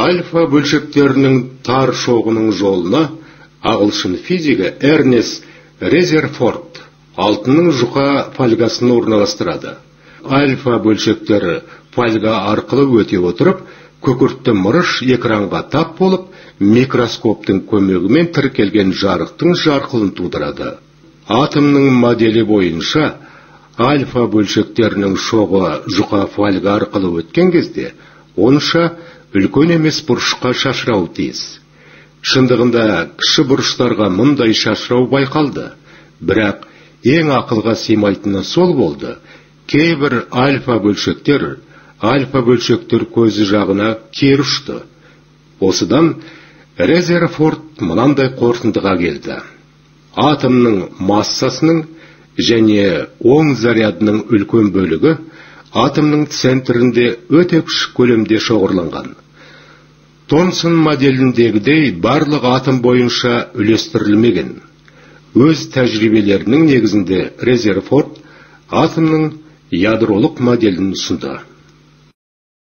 альфа бөлшектерінің тар шоғының жолына ағылшын физигі эрнест резерфорд алтынның жұқа фольгасын орналастырады. Альфа бөлшектері фольга арқылы өте отырып күкіртті мырыш экранға тап болып микроскоптың көмегімен тіркелген жарықтың жарқылын тудырады. Атомның моделі бойынша альфа бөлшектерінің шоғы жұқа фольга арқылы өткен кезде онша үлкен емес бұрышқа шашырауы тиіс. Шындығында кіші бұрыштарға мұндай шашырау байқалды. Бірақ ең ақылға сыймайтыны сол болды. Кейбір альфа бөлшектер альфа бөлшектер көзі жағына кері ұшты. Осыдан резерфорд мынандай қорытындыға келді. Атомның массасының және оң зарядының үлкен бөлігі атомның центрінде өте күшік көлемде шоғырланған. Томсон моделіндегідей барлық атом бойынша үлестірілмеген. Өз тәжірибелерінің негізінде резерфорд атомның ядролық моделін ұсынды.